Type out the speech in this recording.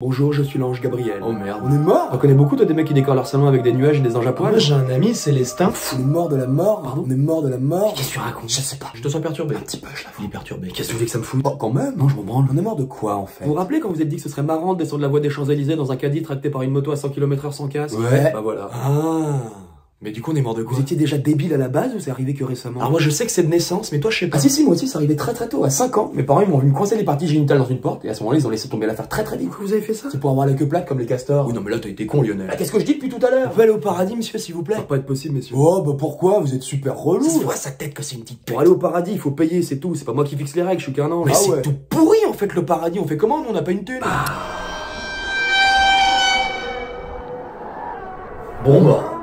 Bonjour, je suis l'ange Gabriel. Oh merde. On est mort? On connaît beaucoup toi des mecs qui décorent leur salon avec des nuages et des anges à poil Moi j'ai un ami, Célestin. On est mort de la mort Pardon? On est mort de la mort Qu'est-ce que tu racontes? Je sais pas. Je te sens perturbé. Un petit peu, je l'avoue. Il est perturbé. Qu'est-ce que tu veux que ça me foute? Oh, quand même Non, je m'en branle. On est mort de quoi en fait? Vous vous rappelez quand vous êtes dit que ce serait marrant de descendre la voie des Champs-Élysées dans un caddie tracté par une moto à 100 km/h sans casque? Ouais. Bah voilà. Ah Mais du coup, on est mort de quoi Vous étiez déjà débile à la base ou c'est arrivé que récemment Alors moi je sais que c'est de naissance, mais toi je sais pas. Ah si si moi aussi ça arrivait très très tôt, à 5 ans. Mes parents ils m'ont vu me coincer les parties génitales dans une porte et à ce moment-là ils ont laissé tomber l'affaire très très vite. Pourquoi vous avez fait ça C'est pour avoir la queue plate comme les castors. Oui non mais là t'as été con Lionel. Bah, Qu'est-ce que je dis depuis tout à l'heure peut aller au paradis monsieur s'il vous plaît Ça va pas être possible messieurs. Oh, Oh bah pourquoi Vous êtes super relou. Ça se voit sa tête que c'est une petite Pour aller au paradis il faut payer c'est tout, c'est pas moi qui fixe les règles, je suis qu'un ange. Mais Ah c'est ouais. tout pourri en fait le paradis, on fait comment nous on n'a pas une thune Bon bah